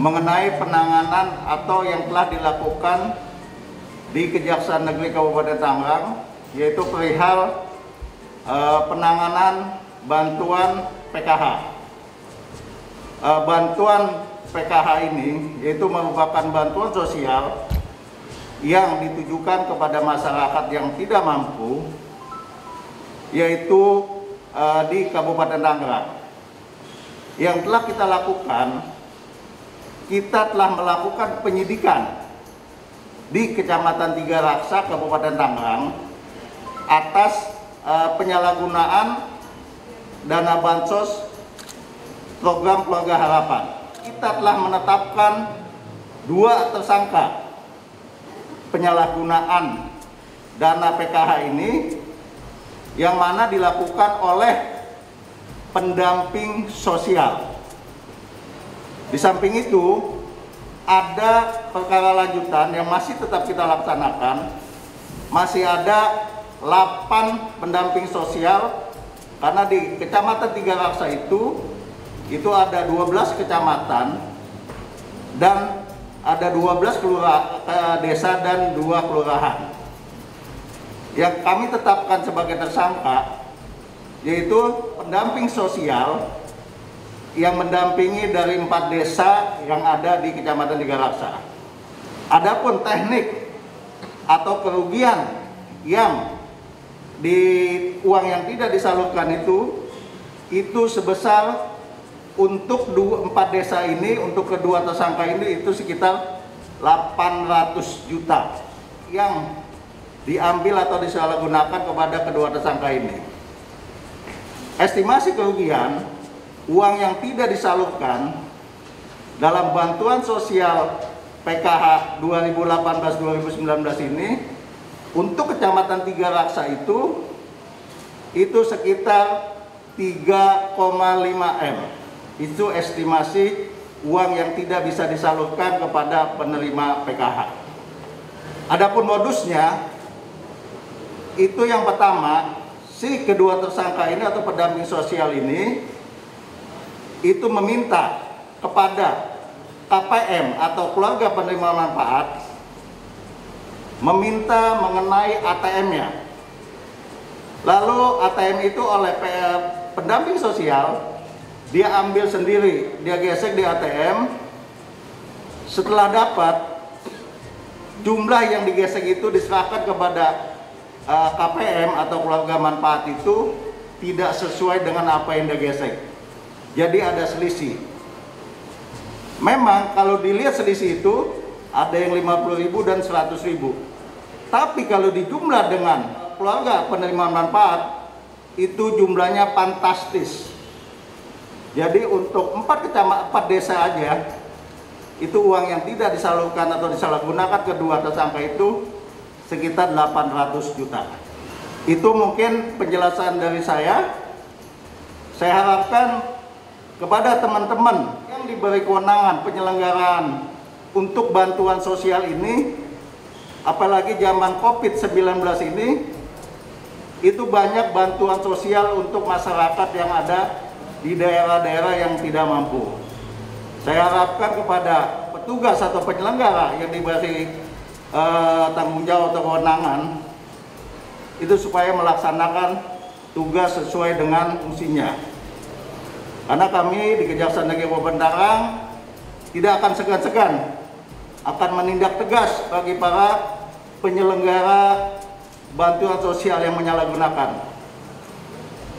Mengenai penanganan atau yang telah dilakukan di Kejaksaan Negeri Kabupaten Tangerang yaitu perihal e, penanganan bantuan PKH. E, eh, bantuan PKH ini yaitu merupakan bantuan sosial yang ditujukan kepada masyarakat yang tidak mampu yaitu uh, di Kabupaten Tangerang. Yang telah kita lakukan, kita telah melakukan penyidikan di Kecamatan Tiga Raksa, Kabupaten Tangerang atas uh, penyalahgunaan dana bansos program keluarga harapan. Kita telah menetapkan dua tersangka penyalahgunaan dana PKH ini yang mana dilakukan oleh pendamping sosial. Di samping itu, ada perkara lanjutan yang masih tetap kita laksanakan. Masih ada 8 pendamping sosial karena di Kecamatan Tiga Raksa itu itu ada 12 kecamatan dan ada 12 kelurahan, eh, desa dan dua kelurahan yang kami tetapkan sebagai tersangka yaitu pendamping sosial yang mendampingi dari empat desa yang ada di Kecamatan Tiga Raksa. Adapun teknik atau kerugian yang di uang yang tidak disalurkan itu itu sebesar untuk dua, empat desa ini untuk kedua tersangka ini itu sekitar 800 juta yang diambil atau disalahgunakan kepada kedua tersangka ini. Estimasi kerugian uang yang tidak disalurkan dalam bantuan sosial PKH 2018-2019 ini untuk kecamatan Tiga Raksa itu itu sekitar 3,5 M. Itu estimasi uang yang tidak bisa disalurkan kepada penerima PKH. Adapun modusnya itu yang pertama, si kedua tersangka ini atau pendamping sosial ini itu meminta kepada KPM atau keluarga penerima manfaat meminta mengenai ATM-nya. Lalu ATM itu oleh pendamping sosial dia ambil sendiri, dia gesek di ATM. Setelah dapat jumlah yang digesek itu diserahkan kepada uh, eh, KPM atau keluarga manfaat itu tidak sesuai dengan apa yang digesek. Jadi ada selisih. Memang kalau dilihat selisih itu ada yang 50.000 dan 100.000. Tapi kalau dijumlah dengan keluarga penerima manfaat itu jumlahnya fantastis. Jadi untuk empat kecamatan, empat desa aja itu uang yang tidak disalurkan atau disalahgunakan kedua tersangka itu sekitar 800 juta. Itu mungkin penjelasan dari saya. Saya harapkan kepada teman-teman yang diberi kewenangan penyelenggaraan untuk bantuan sosial ini, apalagi zaman COVID-19 ini, itu banyak bantuan sosial untuk masyarakat yang ada di daerah-daerah yang tidak mampu. Saya harapkan kepada petugas atau penyelenggara yang diberi uh, tanggung jawab atau kewenangan itu supaya melaksanakan tugas sesuai dengan fungsinya. Karena kami di Kejaksaan Negeri Kabupaten tidak akan segan-segan akan menindak tegas bagi para penyelenggara bantuan sosial yang menyalahgunakan.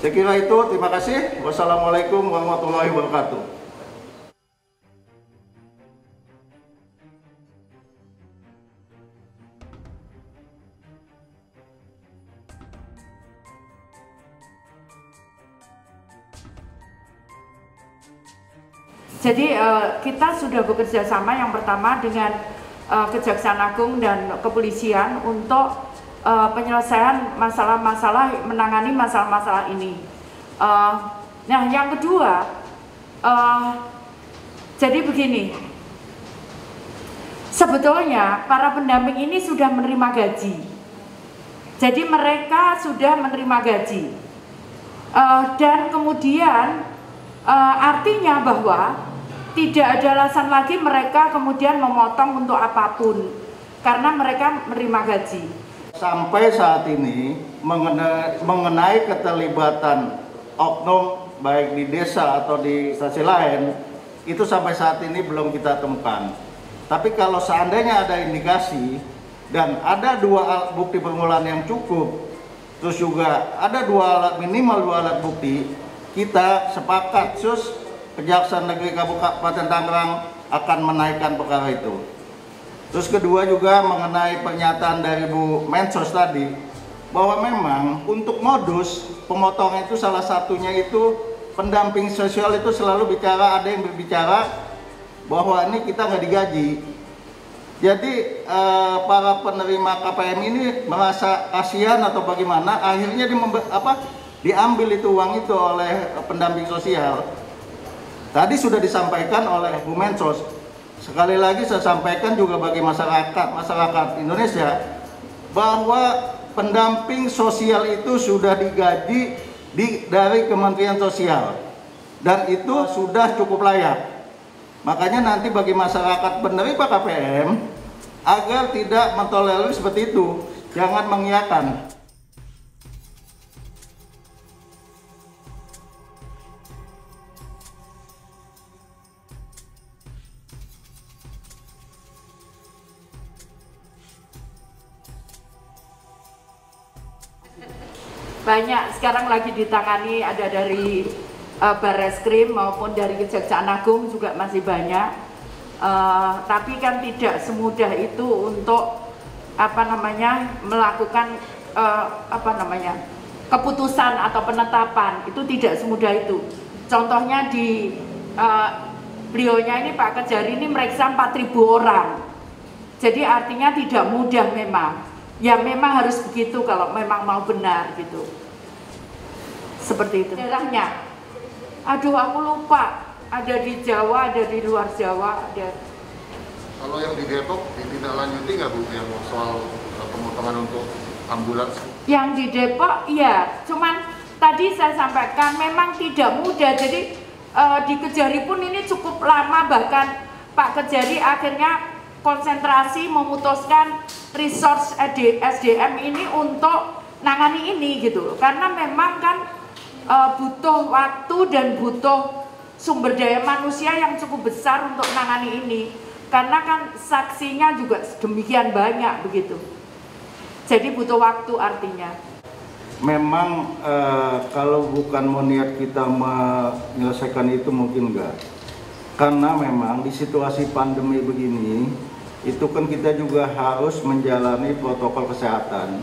Saya kira itu, terima kasih. Wassalamualaikum warahmatullahi wabarakatuh. Jadi uh, kita sudah bekerja sama yang pertama dengan uh, Kejaksaan Agung dan Kepolisian untuk uh, penyelesaian masalah-masalah menangani masalah-masalah ini. Uh, nah, yang kedua, uh, jadi begini, sebetulnya para pendamping ini sudah menerima gaji. Jadi mereka sudah menerima gaji, uh, dan kemudian uh, artinya bahwa tidak ada alasan lagi mereka kemudian memotong untuk apa pun karena mereka menerima gaji. Sampai saat ini mengenai, mengenai keterlibatan oknum baik di desa atau di stasiun lain itu sampai saat ini belum kita temukan. Tapi kalau seandainya ada indikasi dan ada dua alat bukti permulaan yang cukup, terus juga ada dua alat minimal dua alat bukti, kita sepakat sus Kejaksaan Negeri Kabupaten Tangerang akan menaikkan perkara itu. Terus kedua juga mengenai pernyataan dari Bu Mensos tadi bahwa memang untuk modus pemotongan itu salah satunya itu pendamping sosial itu selalu bicara ada yang berbicara bahwa ini kita nggak digaji. Jadi eh, para penerima KPM ini merasa kasihan atau bagaimana akhirnya di apa diambil itu uang itu oleh pendamping sosial. Tadi sudah disampaikan oleh Bu Mensos Sekali lagi saya sampaikan juga bagi masyarakat masyarakat Indonesia bahwa pendamping sosial itu sudah digaji di, dari Kementerian Sosial dan itu sudah cukup layak. Makanya nanti bagi masyarakat penerima KPM agar tidak mentolerir seperti itu, jangan mengiakan. Banyak sekarang lagi ditangani ada dari uh, Barreskrim maupun dari Kejaksaan Agung juga masih banyak. Uh, tapi kan tidak semudah itu untuk apa namanya melakukan uh, apa namanya keputusan atau penetapan itu tidak semudah itu. Contohnya di uh, beliaunya ini Pak Kejari ini meriksa 4.000 orang. Jadi artinya tidak mudah memang ya memang harus begitu kalau memang mau benar gitu. Seperti itu. Daerahnya? Aduh aku lupa. Ada di Jawa ada di luar Jawa ada. Kalau yang di Depok ditindaklanjuti nggak bu yang soal eh, pemotongan untuk ambulans? Yang di Depok iya. Cuman tadi saya sampaikan memang tidak mudah. Jadi uh, di Kejari pun ini cukup lama. Bahkan Pak Kejari akhirnya konsentrasi memutuskan resource SDM ini untuk nangani ini gitu. Karena memang kan e, butuh waktu dan butuh sumber daya manusia yang cukup besar untuk nangani ini. Karena kan saksinya juga demikian banyak begitu. Jadi butuh waktu artinya. Memang e, kalau bukan mau niat kita menyelesaikan itu mungkin enggak. Karena memang di situasi pandemi begini itu kan kita juga harus menjalani protokol kesehatan.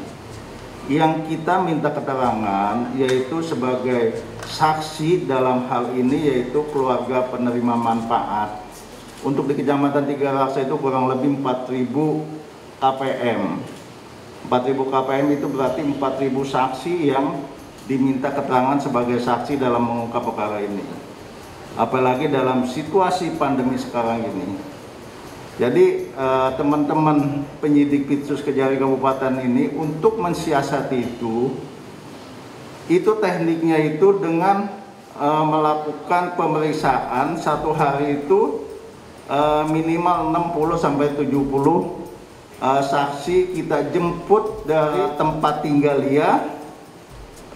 Yang kita minta keterangan yaitu sebagai saksi dalam hal ini yaitu keluarga penerima manfaat. Untuk di Kecamatan Tiga Raksa itu kurang lebih 4000 KPM 4000 KPM itu berarti 4000 saksi yang diminta keterangan sebagai saksi dalam mengungkap perkara ini. Apalagi dalam situasi pandemi sekarang ini jadi eh, teman-teman penyidik Pitsus Kejari Kabupaten ini untuk mensiasati itu, itu tekniknya itu dengan uh, melakukan pemeriksaan satu hari itu uh, minimal 60 sampai 70 uh, saksi kita jemput dari tempat tinggal dia.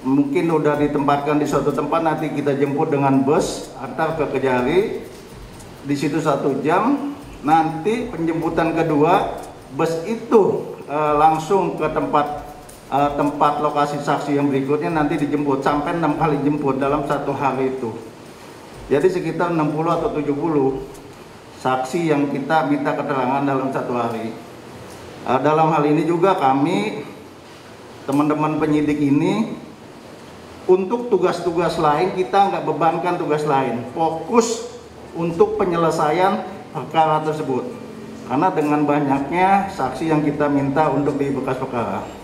Mungkin udah ditempatkan di suatu tempat nanti kita jemput dengan bus antar ke Kejari. Di situ satu jam nanti penjemputan kedua bus itu e, langsung ke tempat e, tempat lokasi saksi yang berikutnya nanti dijemput. Sampai enam kali jemput dalam satu hari itu. Jadi sekitar 60 atau 70 saksi yang kita minta keterangan dalam satu hari. E, dalam hal ini juga kami teman-teman penyidik ini untuk tugas-tugas lain kita nggak bebankan tugas lain. Fokus untuk penyelesaian perkara tersebut. Karena dengan banyaknya saksi yang kita minta untuk di bekas perkara